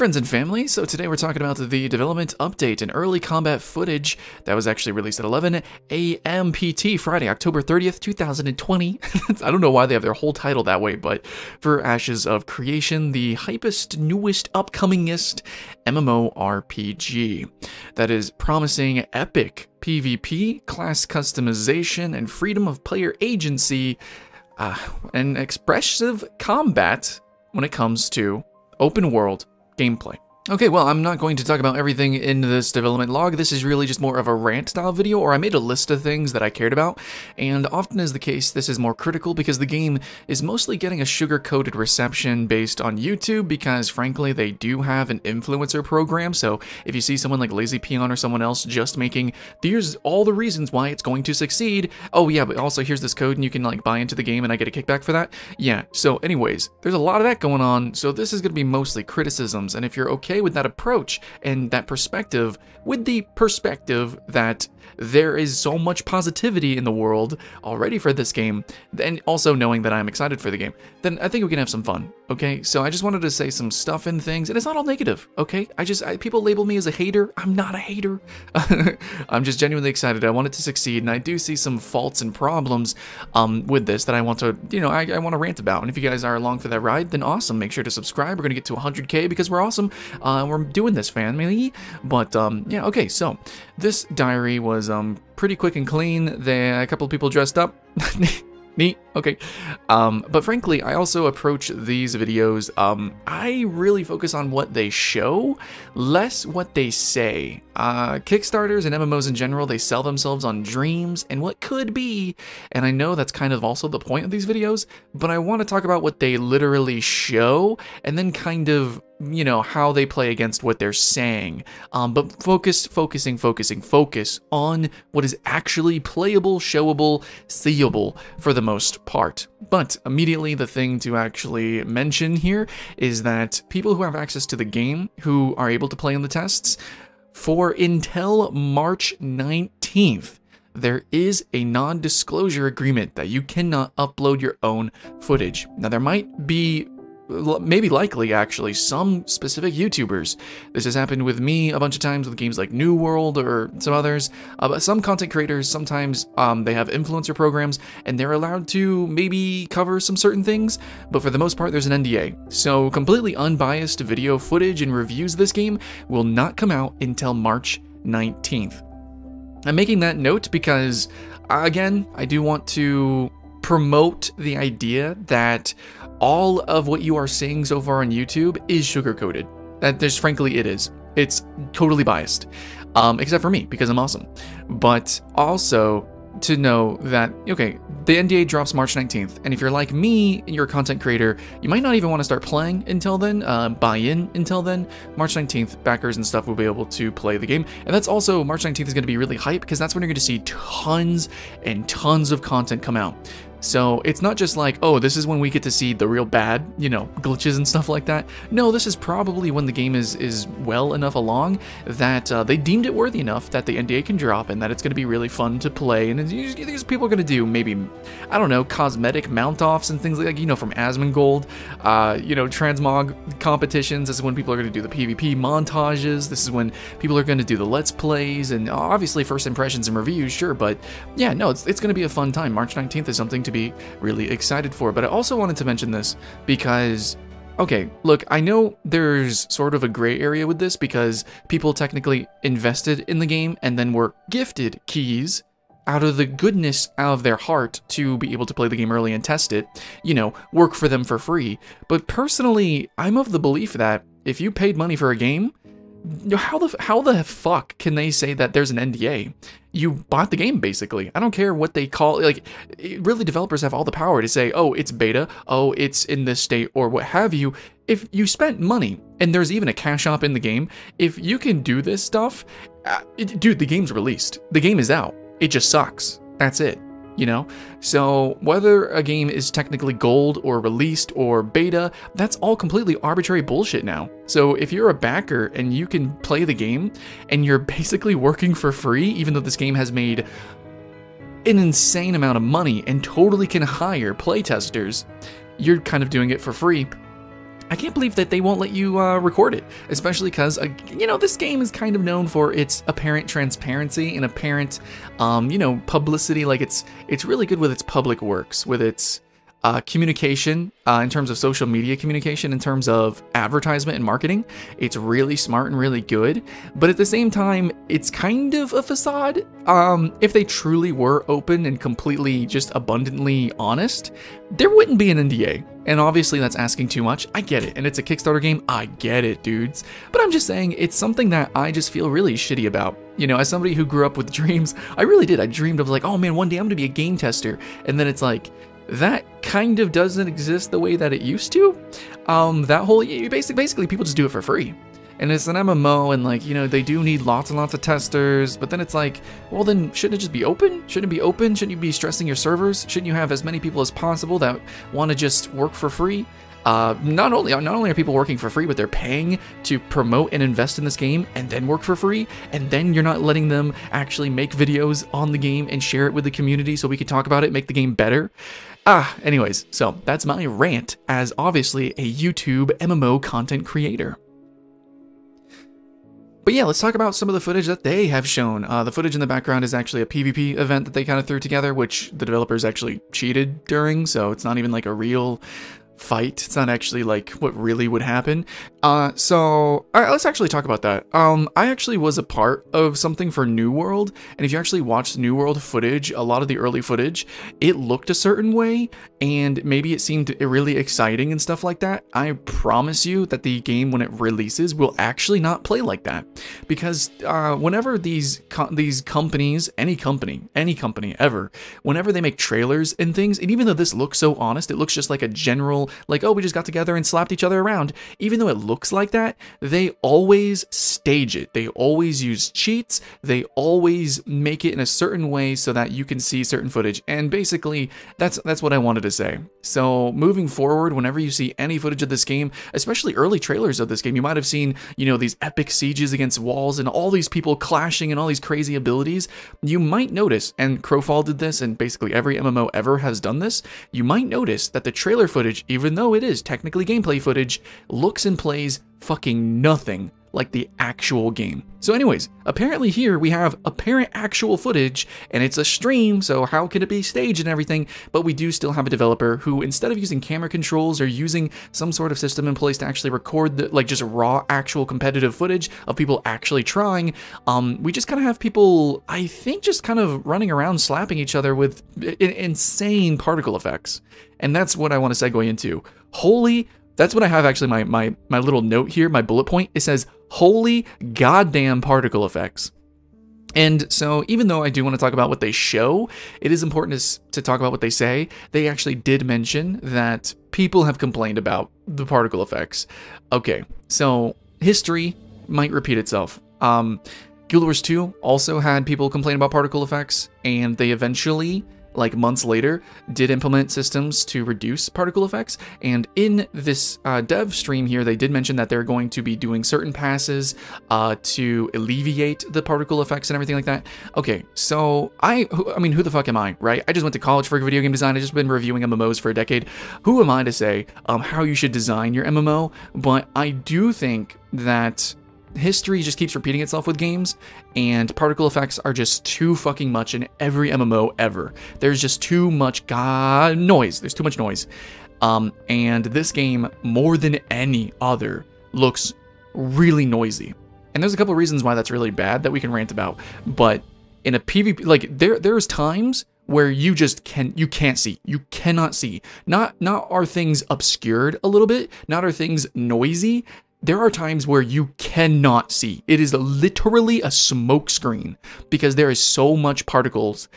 friends and family, so today we're talking about the development update and early combat footage that was actually released at 11 a.m. PT Friday, October 30th, 2020. I don't know why they have their whole title that way, but for Ashes of Creation, the hypest, newest, upcomingest MMORPG that is promising epic PvP, class customization, and freedom of player agency, uh, and expressive combat when it comes to open world gameplay. Okay, well, I'm not going to talk about everything in this development log. This is really just more of a rant style video, or I made a list of things that I cared about, and often is the case, this is more critical because the game is mostly getting a sugar-coated reception based on YouTube because, frankly, they do have an influencer program, so if you see someone like Lazy Peon or someone else just making, here's all the reasons why it's going to succeed, oh yeah, but also here's this code and you can like buy into the game and I get a kickback for that, yeah, so anyways, there's a lot of that going on, so this is going to be mostly criticisms, and if you're okay with that approach and that perspective, with the perspective that there is so much positivity in the world already for this game, and also knowing that I'm excited for the game, then I think we can have some fun, okay? So I just wanted to say some stuff and things, and it's not all negative, okay? I just, I, people label me as a hater. I'm not a hater. I'm just genuinely excited. I want it to succeed, and I do see some faults and problems um, with this that I want to, you know, I, I want to rant about. And if you guys are along for that ride, then awesome. Make sure to subscribe. We're going to get to 100k because we're awesome. Uh, we're doing this, family. But, um, yeah, okay, so this diary was um, pretty quick and clean. There, a couple of people dressed up. Neat. Okay. Um, but frankly, I also approach these videos, um, I really focus on what they show, less what they say. Uh, Kickstarters and MMOs in general, they sell themselves on dreams and what could be, and I know that's kind of also the point of these videos, but I want to talk about what they literally show, and then kind of you know how they play against what they're saying um, but focus focusing focusing focus on what is actually playable showable seeable for the most part but immediately the thing to actually mention here is that people who have access to the game who are able to play in the tests for until March 19th there is a non-disclosure agreement that you cannot upload your own footage. Now there might be maybe likely actually some specific YouTubers. This has happened with me a bunch of times with games like New World or some others. Uh, but some content creators sometimes um, they have influencer programs and they're allowed to maybe cover some certain things, but for the most part there's an NDA. So completely unbiased video footage and reviews of this game will not come out until March 19th. I'm making that note because, again, I do want to promote the idea that all of what you are seeing so far on YouTube is sugar coated. That just frankly it is. It's totally biased, um, except for me because I'm awesome. But also to know that okay, the NDA drops March 19th, and if you're like me and you're a content creator, you might not even want to start playing until then, uh, buy in until then. March 19th, backers and stuff will be able to play the game, and that's also March 19th is going to be really hype because that's when you're going to see tons and tons of content come out. So it's not just like, oh, this is when we get to see the real bad, you know, glitches and stuff like that. No, this is probably when the game is is well enough along that uh, they deemed it worthy enough that the NDA can drop and that it's going to be really fun to play. And these people are going to do maybe, I don't know, cosmetic mount offs and things like that, you know from Asmongold, uh, you know, transmog competitions. This is when people are going to do the PvP montages. This is when people are going to do the let's plays and obviously first impressions and reviews, sure. But yeah, no, it's it's going to be a fun time. March 19th is something to to be really excited for. But I also wanted to mention this because Okay, look, I know there's sort of a gray area with this because people technically invested in the game and then were gifted keys out of the goodness out of their heart to be able to play the game early and test it, you know, work for them for free. But personally, I'm of the belief that if you paid money for a game, how the how the fuck can they say that there's an NDA? You bought the game basically. I don't care what they call like really developers have all the power to say, "Oh, it's beta, oh, it's in this state or what have you." If you spent money and there's even a cash shop in the game, if you can do this stuff, uh, it, dude, the game's released. The game is out. It just sucks. That's it you know? So whether a game is technically gold or released or beta, that's all completely arbitrary bullshit now. So if you're a backer and you can play the game and you're basically working for free, even though this game has made an insane amount of money and totally can hire playtesters, you're kind of doing it for free I can't believe that they won't let you uh, record it, especially because, uh, you know, this game is kind of known for its apparent transparency and apparent, um, you know, publicity. Like it's it's really good with its public works, with its uh, communication uh, in terms of social media communication, in terms of advertisement and marketing. It's really smart and really good, but at the same time, it's kind of a facade. Um, if they truly were open and completely just abundantly honest, there wouldn't be an NDA. And obviously, that's asking too much. I get it. And it's a Kickstarter game. I get it, dudes. But I'm just saying, it's something that I just feel really shitty about. You know, as somebody who grew up with dreams, I really did. I dreamed of like, oh man, one day I'm gonna be a game tester. And then it's like, that kind of doesn't exist the way that it used to. Um, that whole basically basically people just do it for free. And it's an MMO, and like, you know, they do need lots and lots of testers, but then it's like, well, then shouldn't it just be open? Shouldn't it be open? Shouldn't you be stressing your servers? Shouldn't you have as many people as possible that want to just work for free? Uh, not only not only are people working for free, but they're paying to promote and invest in this game and then work for free, and then you're not letting them actually make videos on the game and share it with the community so we can talk about it, make the game better. Ah, anyways, so that's my rant as obviously a YouTube MMO content creator. But yeah, let's talk about some of the footage that they have shown. Uh, the footage in the background is actually a PvP event that they kind of threw together, which the developers actually cheated during, so it's not even like a real fight. It's not actually like what really would happen. Uh, so let's actually talk about that. Um, I actually was a part of something for New World, and if you actually watch New World footage, a lot of the early footage, it looked a certain way, and maybe it seemed really exciting and stuff like that. I promise you that the game, when it releases, will actually not play like that, because uh, whenever these co these companies, any company, any company ever, whenever they make trailers and things, and even though this looks so honest, it looks just like a general like, oh, we just got together and slapped each other around. Even though it looks like that, they always stage it. They always use cheats. They always make it in a certain way so that you can see certain footage. And basically, that's that's what I wanted to say. So moving forward, whenever you see any footage of this game, especially early trailers of this game, you might have seen, you know, these epic sieges against walls and all these people clashing and all these crazy abilities. You might notice, and Crowfall did this, and basically every MMO ever has done this, you might notice that the trailer footage, even though it is technically gameplay footage, looks and plays fucking nothing like the actual game. So anyways, apparently here we have apparent actual footage and it's a stream, so how could it be staged and everything? But we do still have a developer who instead of using camera controls or using some sort of system in place to actually record the like just raw actual competitive footage of people actually trying, um, we just kind of have people, I think just kind of running around slapping each other with insane particle effects. And that's what I want to segue into. Holy that's what I have actually my my my little note here, my bullet point. It says holy goddamn particle effects. And so, even though I do want to talk about what they show, it is important to, to talk about what they say. They actually did mention that people have complained about the particle effects. Okay, so history might repeat itself. Um, Guild Wars 2 also had people complain about particle effects, and they eventually like months later, did implement systems to reduce particle effects. And in this uh, dev stream here, they did mention that they're going to be doing certain passes uh, to alleviate the particle effects and everything like that. Okay, so I, I mean, who the fuck am I, right? I just went to college for video game design. I just been reviewing MMOs for a decade. Who am I to say um, how you should design your MMO? But I do think that history just keeps repeating itself with games, and particle effects are just too fucking much in every MMO ever. There's just too much god noise. There's too much noise. Um, and this game, more than any other, looks really noisy. And there's a couple reasons why that's really bad that we can rant about. But in a PvP, like there, there's times where you just can you can't see you cannot see not not are things obscured a little bit not are things noisy there are times where you cannot see. It is literally a smoke screen because there is so much particles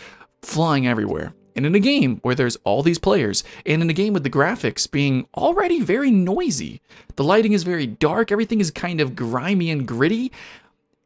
flying everywhere. And in a game where there's all these players, and in a game with the graphics being already very noisy, the lighting is very dark, everything is kind of grimy and gritty,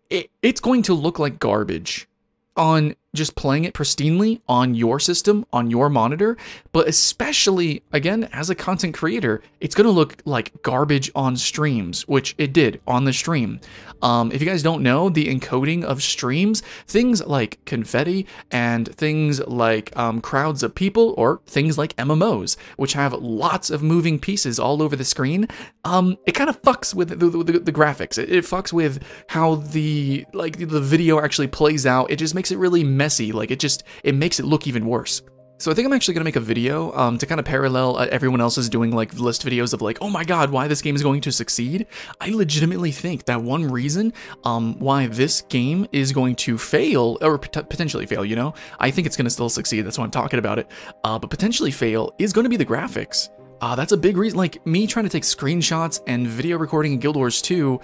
it, it's going to look like garbage on just playing it pristinely on your system, on your monitor, but especially, again, as a content creator, it's going to look like garbage on streams, which it did on the stream. Um, if you guys don't know, the encoding of streams, things like confetti and things like um, crowds of people or things like MMOs, which have lots of moving pieces all over the screen, um, it kind of fucks with the, the, the graphics. It, it fucks with how the like the video actually plays out. It just makes it really messy. Like it just it makes it look even worse. So I think I'm actually gonna make a video um, to kind of parallel uh, everyone else is doing like list videos of like, oh my god, why this game is going to succeed. I legitimately think that one reason um, why this game is going to fail or pot potentially fail, you know, I think it's gonna still succeed. That's why I'm talking about it. Uh, but potentially fail is going to be the graphics. Uh, that's a big reason, like me trying to take screenshots and video recording in Guild Wars 2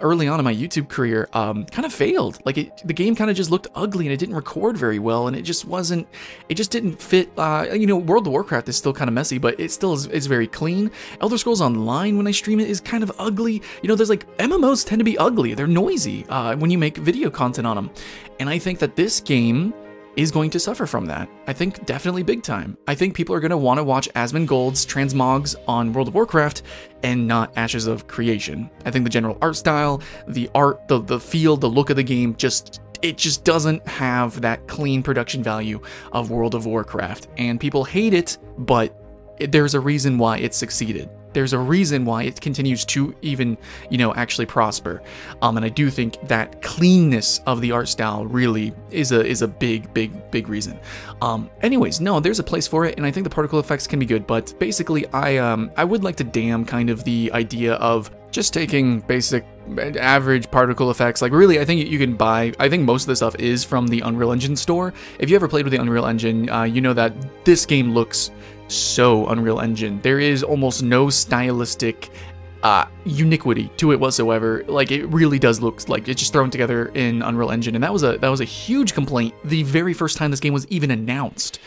early on in my YouTube career um, kind of failed. Like it, the game kind of just looked ugly and it didn't record very well and it just wasn't, it just didn't fit. Uh, you know, World of Warcraft is still kind of messy, but it still is, is very clean. Elder Scrolls Online, when I stream it, is kind of ugly. You know, there's like, MMOs tend to be ugly. They're noisy uh, when you make video content on them. And I think that this game is going to suffer from that. I think definitely big time. I think people are going to want to watch Asmongold's transmogs on World of Warcraft and not Ashes of Creation. I think the general art style, the art, the, the feel, the look of the game just it just doesn't have that clean production value of World of Warcraft. And people hate it, but there's a reason why it succeeded there's a reason why it continues to even, you know, actually prosper. Um, and I do think that cleanness of the art style really is a is a big, big, big reason. Um, anyways, no, there's a place for it, and I think the particle effects can be good. But basically, I um I would like to damn kind of the idea of just taking basic average particle effects like really i think you can buy i think most of the stuff is from the unreal engine store if you ever played with the unreal engine uh, you know that this game looks so Unreal Engine. There is almost no stylistic uh, uniquity to it whatsoever. Like it really does look like it's just thrown together in Unreal Engine, and that was a that was a huge complaint the very first time this game was even announced.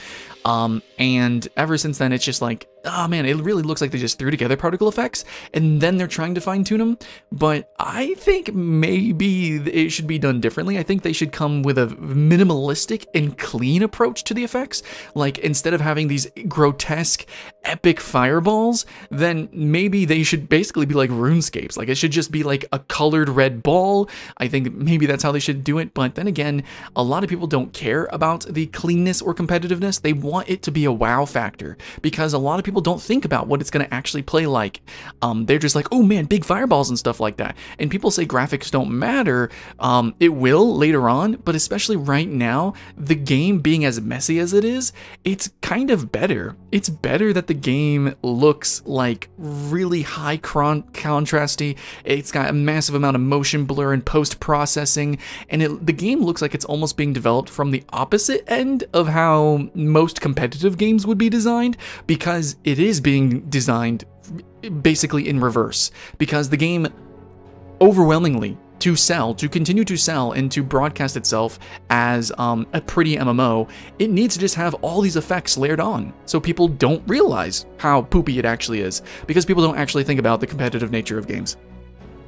Um, and ever since then, it's just like, oh man, it really looks like they just threw together particle effects and then they're trying to fine tune them. But I think maybe it should be done differently. I think they should come with a minimalistic and clean approach to the effects. Like instead of having these grotesque, epic fireballs, then maybe they should basically be like RuneScape's. Like it should just be like a colored red ball. I think maybe that's how they should do it. But then again, a lot of people don't care about the cleanness or competitiveness. They want it to be a wow factor because a lot of people don't think about what it's going to actually play like. Um, they're just like, oh man, big fireballs and stuff like that. And people say graphics don't matter. Um, it will later on, but especially right now, the game being as messy as it is, it's kind of better. It's better that the game looks like really high contrasty. It's got a massive amount of motion blur and post processing, and it, the game looks like it's almost being developed from the opposite end of how most competitive games would be designed because it is being designed basically in reverse because the game overwhelmingly to sell, to continue to sell, and to broadcast itself as um, a pretty MMO, it needs to just have all these effects layered on so people don't realize how poopy it actually is because people don't actually think about the competitive nature of games.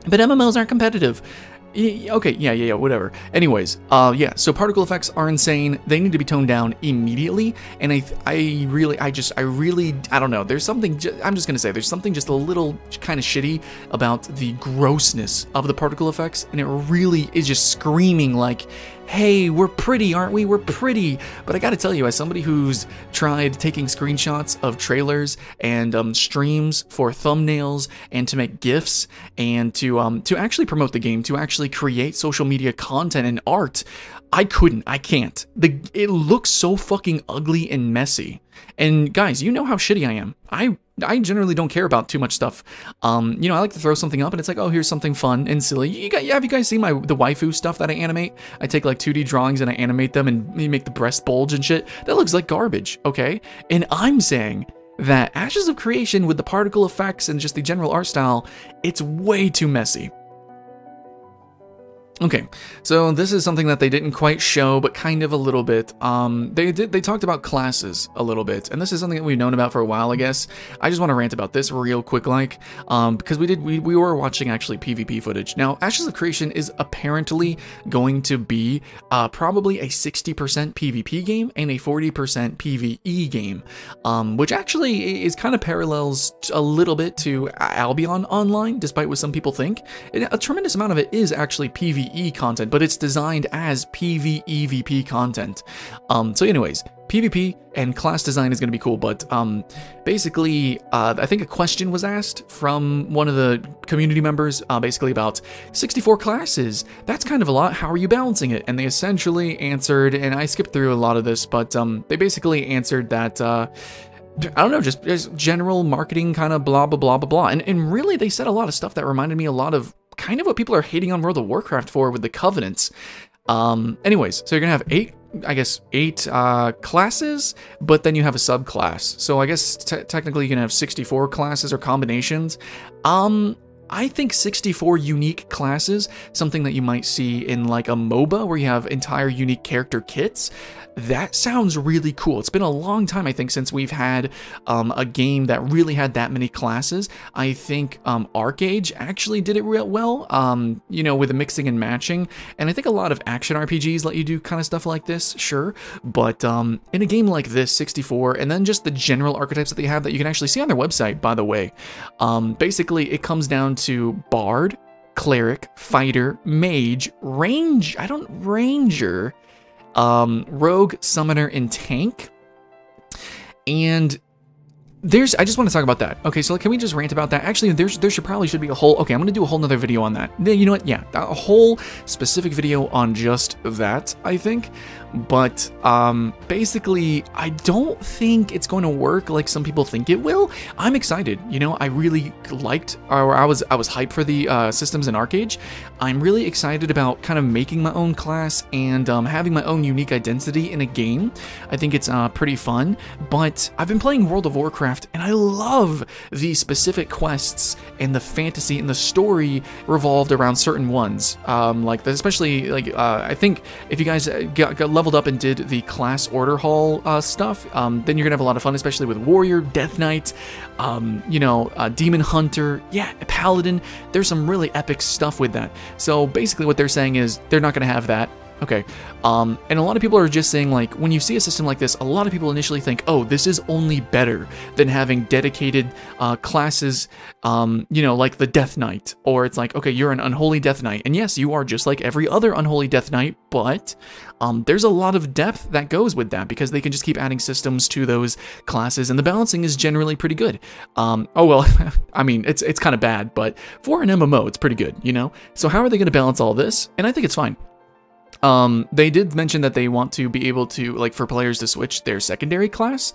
But MMOs aren't competitive. Okay, yeah, yeah, yeah, whatever. Anyways, uh, yeah, so particle effects are insane. They need to be toned down immediately. And I, I really, I just, I really, I don't know. There's something, I'm just gonna say, there's something just a little kind of shitty about the grossness of the particle effects. And it really is just screaming like, hey, we're pretty, aren't we? We're pretty. But I gotta tell you, as somebody who's tried taking screenshots of trailers and um, streams for thumbnails and to make GIFs and to um, to actually promote the game, to actually create social media content and art, I couldn't. I can't. The it looks so fucking ugly and messy. And guys, you know how shitty I am. I I generally don't care about too much stuff. Um, you know, I like to throw something up and it's like, oh, here's something fun and silly. You got, have you guys seen my the waifu stuff that I animate? I take like 2D drawings and I animate them and make the breast bulge and shit. That looks like garbage, okay? And I'm saying that Ashes of Creation with the particle effects and just the general art style, it's way too messy. Okay, so this is something that they didn't quite show, but kind of a little bit. Um, they did they talked about classes a little bit, and this is something that we've known about for a while, I guess. I just want to rant about this real quick, like, um, because we did we, we were watching actually PvP footage. Now, Ashes of Creation is apparently going to be uh, probably a 60% PvP game and a 40% PvE game, um, which actually is kind of parallels a little bit to Albion Online, despite what some people think. a tremendous amount of it is actually PvE PvE content, but it's designed as PvEVP content. Um, so anyways, PvP and class design is going to be cool, but um, basically, uh, I think a question was asked from one of the community members, uh, basically about 64 classes. That's kind of a lot. How are you balancing it? And they essentially answered, and I skipped through a lot of this, but um, they basically answered that. Uh, I don't know, just, just general marketing kind of blah, blah, blah, blah, blah. And, and really, they said a lot of stuff that reminded me a lot of kind of what people are hating on World of Warcraft for with the Covenants. Um, anyways, so you're gonna have eight, I guess, eight uh, classes, but then you have a subclass. So I guess technically you can have 64 classes or combinations. Um, I think 64 unique classes, something that you might see in like a MOBA where you have entire unique character kits, that sounds really cool. It's been a long time, I think, since we've had um, a game that really had that many classes. I think um, ArcheAge actually did it real well, um, you know, with the mixing and matching. And I think a lot of action RPGs let you do kind of stuff like this, sure. But um, in a game like this, 64, and then just the general archetypes that they have that you can actually see on their website, by the way, um, basically it comes down to Bard, Cleric, Fighter, Mage, Range, I don't, Ranger, um, Rogue, Summoner, and Tank. And there's, I just want to talk about that. Okay, so can we just rant about that? Actually, there's, there should probably should be a whole, okay, I'm to do a whole nother video on that. You know what? Yeah, a whole specific video on just that, I think. But um, basically, I don't think it's going to work like some people think it will. I'm excited. You know, I really liked, or I was I was hyped for the uh, systems in ArcheAge. I'm really excited about kind of making my own class and um, having my own unique identity in a game. I think it's uh, pretty fun. But I've been playing World of Warcraft, and I love the specific quests and the fantasy and the story revolved around certain ones. Um, like especially like uh, I think if you guys uh, got, got leveled up and did the class order hall uh, stuff, um, then you're gonna have a lot of fun, especially with Warrior, Death Knight, um, you know, uh, Demon Hunter, yeah, Paladin. There's some really epic stuff with that. So basically, what they're saying is they're not gonna have that. Okay. Um, and a lot of people are just saying, like, when you see a system like this, a lot of people initially think, oh, this is only better than having dedicated uh, classes, um, you know, like the Death Knight. Or it's like, okay, you're an Unholy Death Knight. And yes, you are just like every other Unholy Death Knight, but um, there's a lot of depth that goes with that because they can just keep adding systems to those classes, and the balancing is generally pretty good. Um, oh, well, I mean, it's, it's kind of bad, but for an MMO, it's pretty good, you know? So how are they going to balance all this? And I think it's fine. Um, they did mention that they want to be able to, like, for players to switch their secondary class.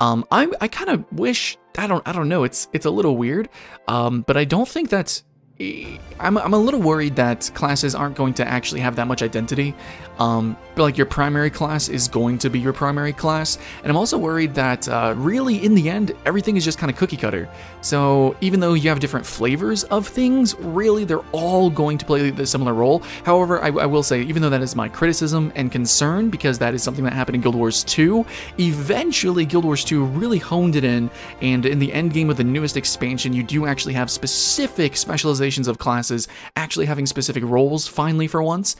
Um, I, I kind of wish, I don't, I don't know, it's, it's a little weird, um, but I don't think that's I'm, I'm a little worried that classes aren't going to actually have that much identity. Um, but like your primary class is going to be your primary class. And I'm also worried that uh, really in the end, everything is just kind of cookie cutter. So even though you have different flavors of things, really they're all going to play the similar role. However, I, I will say, even though that is my criticism and concern, because that is something that happened in Guild Wars 2, eventually Guild Wars 2 really honed it in. And in the end game of the newest expansion, you do actually have specific of classes actually having specific roles finally for once.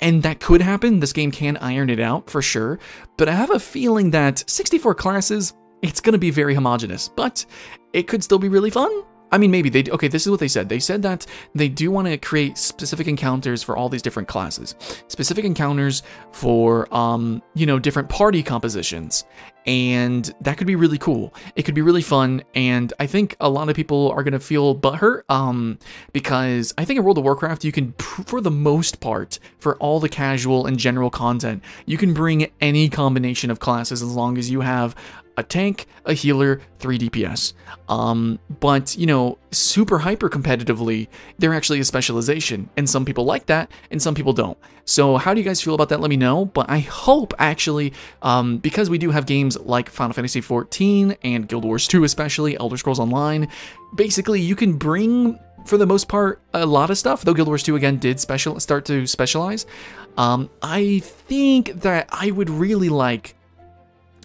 And that could happen. This game can iron it out for sure. But I have a feeling that 64 classes, it's going to be very homogenous. But it could still be really fun. I mean, maybe they, okay, this is what they said. They said that they do want to create specific encounters for all these different classes. Specific encounters for, um, you know, different party compositions. And that could be really cool. It could be really fun. And I think a lot of people are going to feel butthurt, um, because I think in World of Warcraft, you can, for the most part, for all the casual and general content, you can bring any combination of classes as long as you have a tank, a healer, 3 DPS. Um, but, you know, super hyper competitively, they're actually a specialization. And some people like that, and some people don't. So how do you guys feel about that? Let me know. But I hope, actually, um, because we do have games like Final Fantasy XIV and Guild Wars 2 especially, Elder Scrolls Online, basically you can bring for the most part, a lot of stuff, though Guild Wars 2 again did special start to specialize. Um, I think that I would really like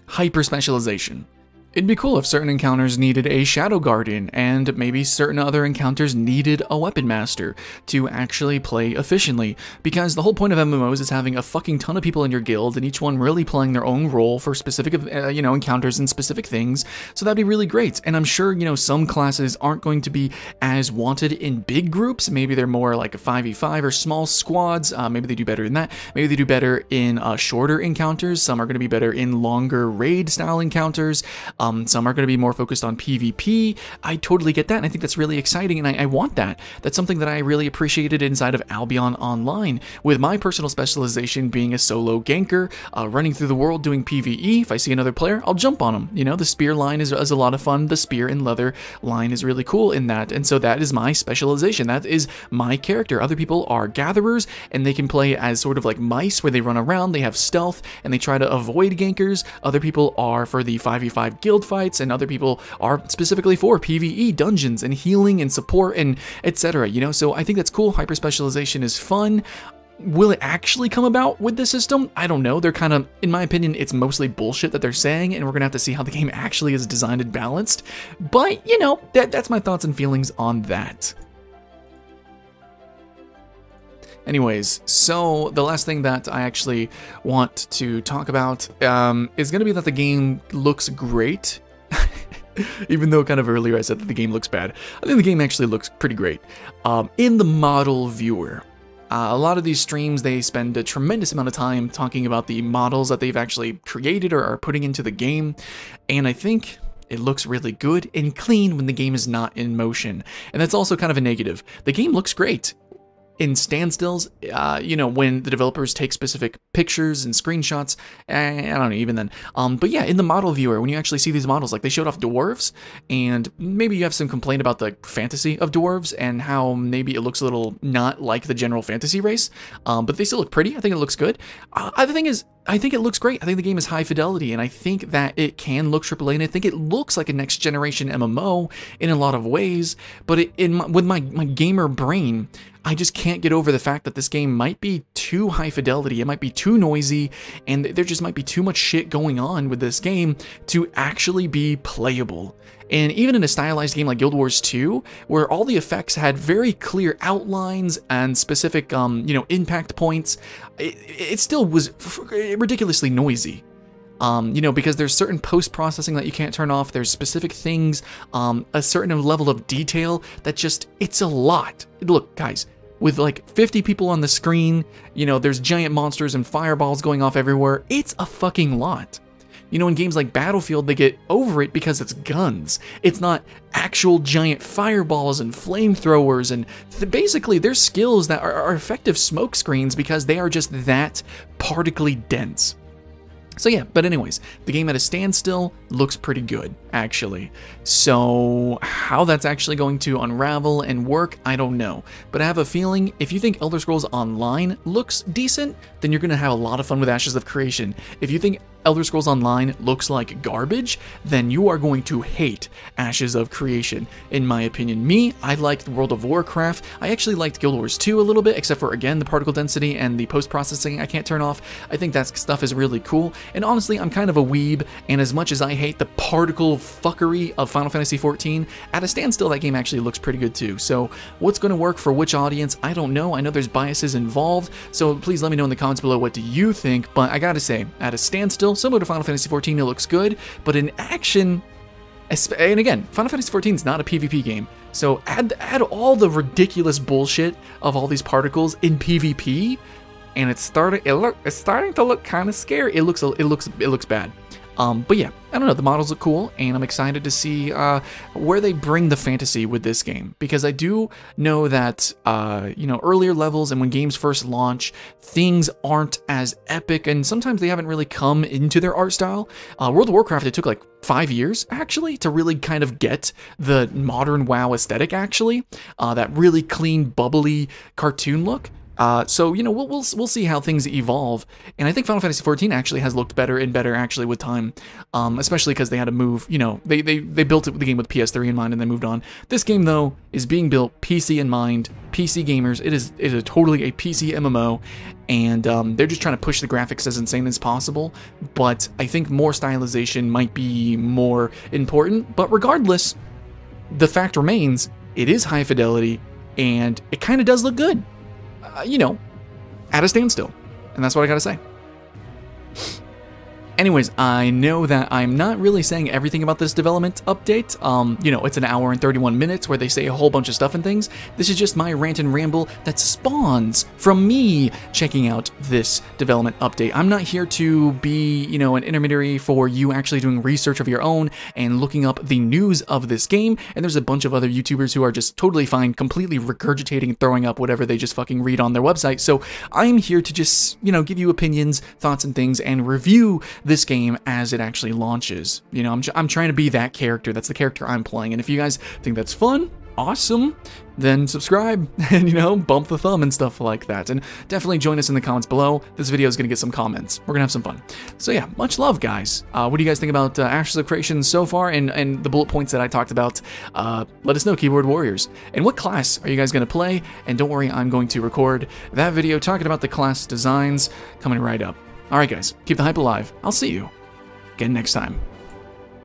hyper specialization. It'd be cool if certain encounters needed a Shadow Guardian, and maybe certain other encounters needed a Weapon Master to actually play efficiently, because the whole point of MMOs is having a fucking ton of people in your guild, and each one really playing their own role for specific, uh, you know, encounters and specific things, so that'd be really great. And I'm sure, you know, some classes aren't going to be as wanted in big groups, maybe they're more like a 5v5 or small squads, uh, maybe they do better in that, maybe they do better in uh, shorter encounters, some are going to be better in longer raid-style encounters, um, some are going to be more focused on PvP. I totally get that, and I think that's really exciting, and I, I want that. That's something that I really appreciated inside of Albion Online, with my personal specialization being a solo ganker, uh, running through the world doing PvE. If I see another player, I'll jump on them. You know, the spear line is, is a lot of fun. The spear and leather line is really cool in that, and so that is my specialization. That is my character. Other people are gatherers, and they can play as sort of like mice, where they run around, they have stealth, and they try to avoid gankers. Other people are for the 5v5 guild fights, and other people are specifically for PvE dungeons and healing and support and etc. You know, so I think that's cool. Hyper specialization is fun. Will it actually come about with the system? I don't know. They're kind of, in my opinion, it's mostly bullshit that they're saying, and we're gonna have to see how the game actually is designed and balanced. But, you know, that, that's my thoughts and feelings on that. Anyways, so the last thing that I actually want to talk about um, is going to be that the game looks great. Even though kind of earlier I said that the game looks bad, I think the game actually looks pretty great. Um, in the model viewer, uh, a lot of these streams, they spend a tremendous amount of time talking about the models that they've actually created or are putting into the game, and I think it looks really good and clean when the game is not in motion. And that's also kind of a negative. The game looks great in standstills, uh, you know, when the developers take specific pictures and screenshots, eh, I don't know, even then. Um, but yeah, in the model viewer, when you actually see these models, like they showed off dwarves, and maybe you have some complaint about the fantasy of dwarves and how maybe it looks a little not like the general fantasy race, um, but they still look pretty. I think it looks good. Uh, other thing is, I think it looks great. I think the game is high fidelity, and I think that it can look AAA, and I think it looks like a next generation MMO in a lot of ways. But it, in my, with my my gamer brain, I just can't get over the fact that this game might be too high fidelity, it might be too noisy, and there just might be too much shit going on with this game to actually be playable. And even in a stylized game like Guild Wars 2, where all the effects had very clear outlines and specific, um, you know, impact points, it, it still was ridiculously noisy. Um, you know, because there's certain post processing that you can't turn off. There's specific things, um, a certain level of detail that just, it's a lot. Look, guys, with like 50 people on the screen, you know, there's giant monsters and fireballs going off everywhere. It's a fucking lot. You know, in games like Battlefield, they get over it because it's guns. It's not actual giant fireballs and flamethrowers, and th basically, they're skills that are, are effective smoke screens because they are just that particly dense. So yeah, but anyways, the game at a standstill looks pretty good, actually. So how that's actually going to unravel and work, I don't know. But I have a feeling if you think Elder Scrolls Online looks decent, then you're going to have a lot of fun with Ashes of Creation. If you think Elder Scrolls Online looks like garbage, then you are going to hate Ashes of Creation, in my opinion. Me, I liked World of Warcraft. I actually liked Guild Wars 2 a little bit, except for, again, the particle density and the post-processing I can't turn off. I think that stuff is really cool, and honestly, I'm kind of a weeb, and as much as I hate the particle fuckery of Final Fantasy XIV, at a standstill, that game actually looks pretty good too. So what's going to work for which audience, I don't know. I know there's biases involved, so please let me know in the comments below what do you think, but I gotta say, at a standstill, similar to Final Fantasy XIV, it looks good, but in action, and again, Final Fantasy XIV is not a PvP game, so add add all the ridiculous bullshit of all these particles in PvP, and it's starting it look it's starting to look kind of scary. It looks it looks it looks bad. Um, but yeah, I don't know. The models look cool, and I'm excited to see uh, where they bring the fantasy with this game because I do know that uh, you know earlier levels and when games first launch, things aren't as epic, and sometimes they haven't really come into their art style. Uh, World of Warcraft, it took like five years actually to really kind of get the modern WoW aesthetic. Actually, uh, that really clean, bubbly cartoon look. Uh, so you know we'll, we'll we'll see how things evolve, and I think Final Fantasy XIV actually has looked better and better actually with time, um, especially because they had to move. You know they they they built the game with PS3 in mind and they moved on. This game though is being built PC in mind, PC gamers. It is it is totally a PC MMO, and um, they're just trying to push the graphics as insane as possible. But I think more stylization might be more important. But regardless, the fact remains it is high fidelity, and it kind of does look good you know, at a standstill. And that's what I gotta say. Anyways, I know that I'm not really saying everything about this development update. Um, you know, it's an hour and 31 minutes where they say a whole bunch of stuff and things. This is just my rant and ramble that spawns from me checking out this development update. I'm not here to be, you know, an intermediary for you actually doing research of your own and looking up the news of this game. And there's a bunch of other YouTubers who are just totally fine, completely regurgitating and throwing up whatever they just fucking read on their website. So I'm here to just, you know, give you opinions, thoughts, and things and review this game as it actually launches. You know, I'm, I'm trying to be that character. That's the character I'm playing. And if you guys think that's fun, awesome, then subscribe and, you know, bump the thumb and stuff like that. And definitely join us in the comments below. This video is going to get some comments. We're going to have some fun. So yeah, much love, guys. Uh, what do you guys think about uh, Ashes of Creation so far and, and the bullet points that I talked about? Uh, let us know, Keyboard Warriors. And what class are you guys going to play? And don't worry, I'm going to record that video talking about the class designs coming right up. Alright guys, keep the hype alive. I'll see you again next time.